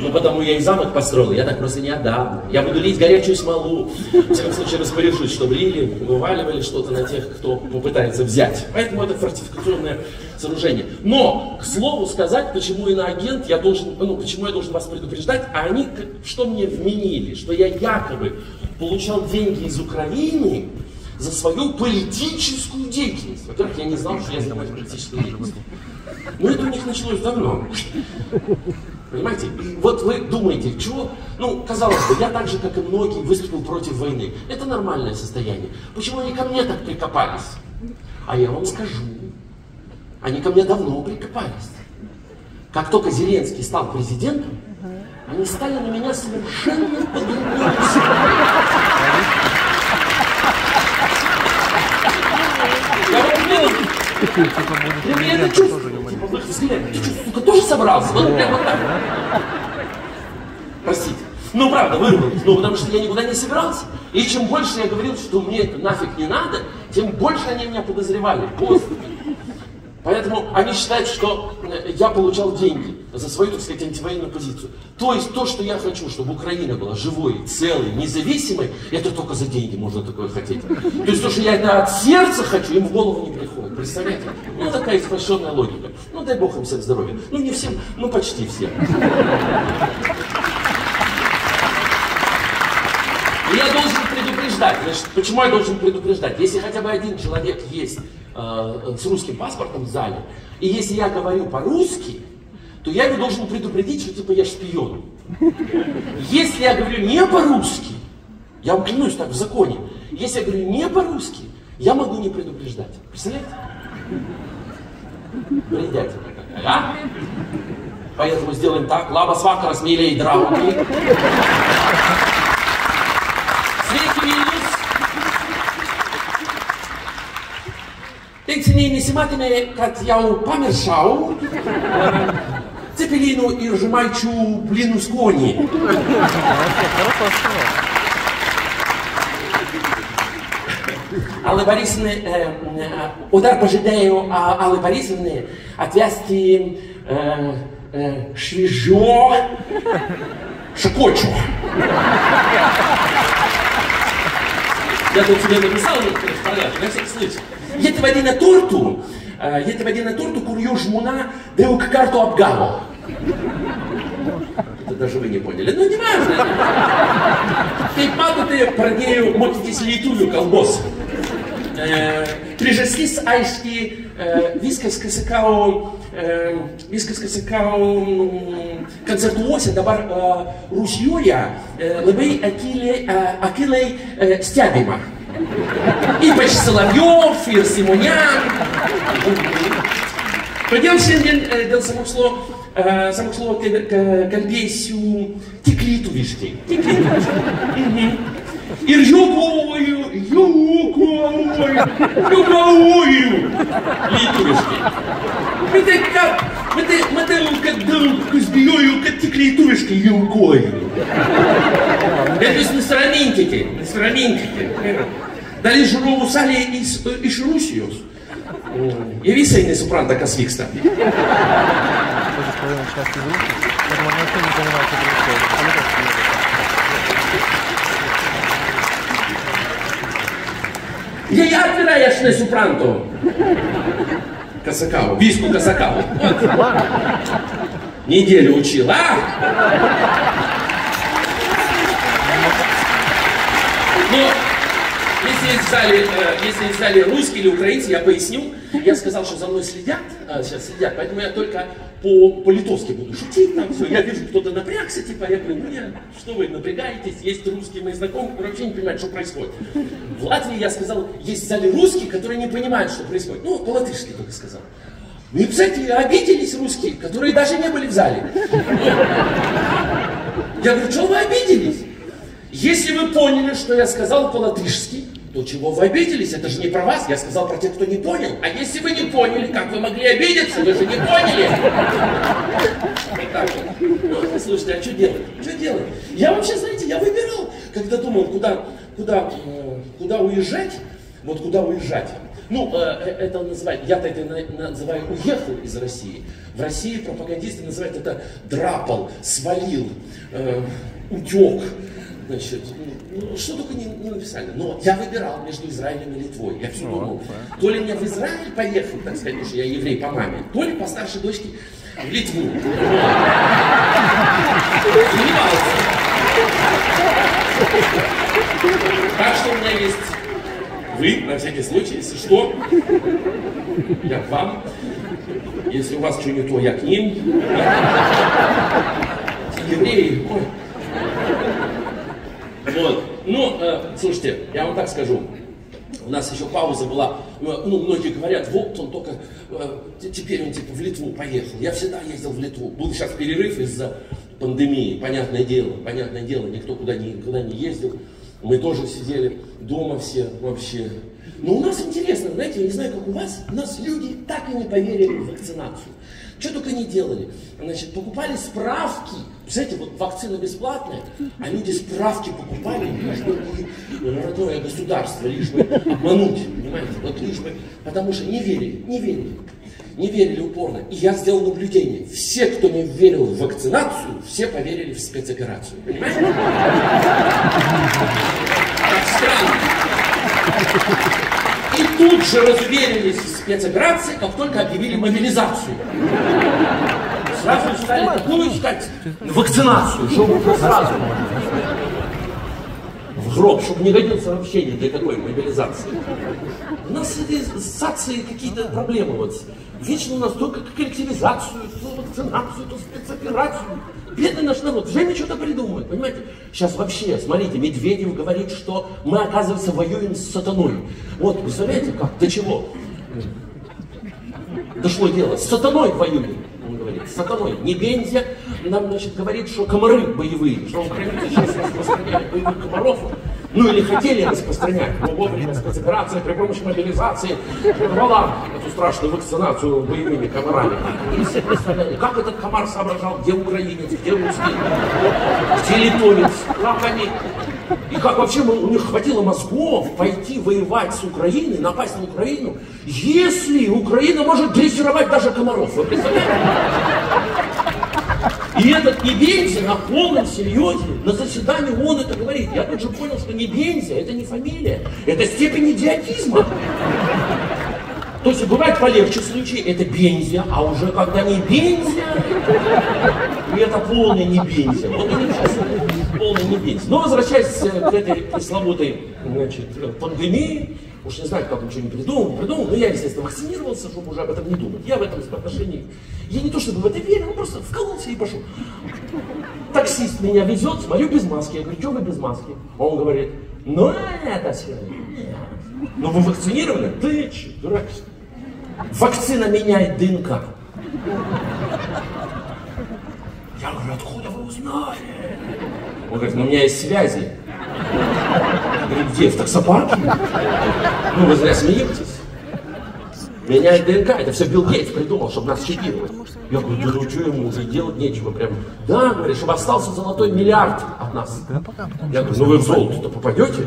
Ну, потому я и замок построил, я так просто не отдам. Я буду лить горячую смолу. В всяком случае, распоряжусь, чтобы лили, вываливали что-то на тех, кто попытается взять. Поэтому это фортификационное сооружение. Но, к слову сказать, почему иноагент, я должен, ну, почему я должен вас предупреждать, а они что мне вменили? Что я якобы получал деньги из Украины за свою политическую деятельность. Во-первых, я не знал, что я занимаюсь политической деятельностью. Но это у них началось давно. Понимаете? И вот вы думаете, чего? Ну, казалось бы, я так же, как и многие, выступил против войны. Это нормальное состояние. Почему они ко мне так прикопались? А я вам скажу. Они ко мне давно прикопались. Как только Зеленский стал президентом, они стали на меня совершенно по-другому Я вот видел, я это чувствую. В их взгляде, ты что, сука, тоже собрался? Вот прям вот так. Простите. Ну, правда, вырвалось. Ну, потому что я никуда не собирался. И чем больше я говорил, что мне это нафиг не надо, тем больше они меня подозревали. Поздно. Поэтому они считают, что э, я получал деньги за свою, так сказать, антивоенную позицию. То есть то, что я хочу, чтобы Украина была живой, целой, независимой, это только за деньги можно такое хотеть. То есть то, что я это от сердца хочу, им в голову не приходит. Представляете? Ну, такая извращенная логика. Дай бог им всем здоровья. Ну, не всем, ну, почти всем. Я должен предупреждать. Значит, почему я должен предупреждать? Если хотя бы один человек есть э, с русским паспортом в зале, и если я говорю по-русски, то я его должен предупредить, что типа я шпион. Если я говорю не по-русски, я вам клянусь так в законе, если я говорю не по-русски, я могу не предупреждать. Представляете? Бредятина какая, а? Поэтому сделаем так. Лабас вакарас, милей драуги. Sveiki, Vilnius. Teikti nesimatėme, kad jau pamiršau cepelinų ir žemaičių blynų skonį. Але Борисовны, э, удар пожидаю а, Аллы Борисовны отвести э, э, швежо шокочу. Я тут тебе написал некоторых порядок, на всякий случай. Ете води на торту, ете води на торту курью жмуна, деук карту обгало. Это даже вы не поняли. Ну, не важно. Kaip matote, pradėjau mokytis lietuvių kalbos. E, priežastis aiškiai, e, viskas, kas sakau, e, viskas, kas sakau, mm, koncertuose dabar e, Rusijoje e, labai akiliai, e, akilai e, stebima. Ypač Solovjov ir Simonian. Todėl šiandien e, dėl samokslo, e, samokslo kal- ka- kalbėsiu tik lietuviškai. Tik lietuviškai. Mhm Ir juokuoju, juokuoju, juokuoju lietuviškai. Bet tai ką, matai, matau, kad daug kas bijojo, kad tik lietuviškai juokuoju. Bet jūs nusiraminkite, nusiraminkite. Dalis žiūrovų salėje iš, iš Rusijos. Ir visai nesupranta, kas vyksta. Тоже с половиной части звука. Поэтому они вообще не понимают, что происходит. Atvirai aš nesuprantu. Kas sakau, viską, kas sakau. Неделю учил, а? Но зале, э, если в зале русские или украинцы, я поясню. Я сказал, что за мной следят, а, сейчас следят, поэтому я только по, по-литовски буду шутить там все. Я вижу, кто-то напрягся, типа, я говорю, ну нет, что вы напрягаетесь, есть русские мои знакомые, которые вообще не понимают, что происходит. В Латвии я сказал, есть в зале русские, которые не понимают, что происходит. Ну, по-латышски только сказал. Ну и, кстати, обиделись русские, которые даже не были в зале. Я говорю, что вы обиделись? Если вы поняли, что я сказал по-латышски, то чего вы обиделись? Это же не про вас, я сказал про тех, кто не понял. А если вы не поняли, как вы могли обидеться? Вы же не поняли. Ну, слушайте, а что делать? Что делать? Я вообще, знаете, я выбирал, когда думал, куда, куда, э, куда уезжать, вот куда уезжать. Ну, э, э, это называют, я-то это на- называю уехал из России. В России пропагандисты называют это драпал, свалил, утек. Значит, ну, что только не, не написали. Но я выбирал между Израилем и Литвой. Я все думал, то ли мне в Израиль поехать, так сказать, потому что я еврей по маме, то ли по старшей дочке в Литву. Так что у меня есть вы, на всякий случай, если что, я к вам. Если у вас что не то, я к ним. Евреи, ой. Вот. Ну, э, слушайте, я вам так скажу. У нас еще пауза была. Ну, ну, многие говорят, вот он только э, теперь он типа в Литву поехал. Я всегда ездил в Литву. Был сейчас перерыв из-за пандемии, понятное дело, понятное дело, никто куда не, никуда не ездил. Мы тоже сидели дома все вообще. Но у нас интересно, знаете, я не знаю, как у вас, у нас люди так и не поверили в вакцинацию. Что только не делали. Значит, покупали справки. Представляете, вот вакцина бесплатная, а люди справки покупали, лишь бы родное государство, лишь бы обмануть, понимаете? Вот лишь бы, потому что не верили, не верили. Не верили упорно. И я сделал наблюдение. Все, кто не верил в вакцинацию, все поверили в спецоперацию. Понимаете? Так странно. Тут же разуверились в спецоперации, как только объявили мобилизацию. Сразу стали такую искать вакцинацию, чтобы сразу в гроб, чтобы не годился вообще ни для какой мобилизации. У нас с этой какие-то проблемы. Вот. Вечно у нас только коллективизацию, то вакцинацию, то спецоперацию. Бедный наш народ, время что-то придумывает, понимаете? Сейчас вообще, смотрите, Медведев говорит, что мы, оказывается, воюем с сатаной. Вот, представляете, как, до чего? Дошло дело, с сатаной воюем, сатаной. Не Бензя нам, значит, говорит, что комары боевые, что украинцы сейчас распространяют боевых комаров. Ну или хотели распространять, но вовремя спецоперация при помощи мобилизации прервала эту страшную вакцинацию боевыми комарами. И все представляли, как этот комар соображал, где украинец, где русский, где литовец, как они и как вообще у них хватило мозгов пойти воевать с Украиной, напасть на Украину, если Украина может дрессировать даже комаров. Вы представляете? И этот Небензя на полном серьезе на заседании он это говорит. Я тут же понял, что Небензя это не фамилия, это степень идиотизма. То есть бывает полегче случаи, это бензия, а уже когда не бензия, это полный не бензия. Вот сейчас полный не бензия. Но возвращаясь э, к этой пресловутой значит, э, пандемии, уж не знаю, как он что не придумал, придумал, но я, естественно, вакцинировался, чтобы уже об этом не думать. Я в этом отношении, я не то чтобы в это верил, просто вкололся и пошел. Таксист меня везет, смотрю без маски. Я говорю, что вы без маски? Он говорит, ну это все. Ну вы вакцинированы? Ты че, дурак? Вакцина меняет ДНК. Я говорю, откуда вы узнали? Он говорит, ну у меня есть связи. Я говорю, где? В таксопарке? Ну вы зря смеетесь. Меняет ДНК, это все Билл Гейтс придумал, чтобы нас чипировать. Я говорю, да ну что ему уже делать нечего прям. Да, говорит, чтобы остался золотой миллиард от нас. Я говорю, ну вы в золото-то попадете?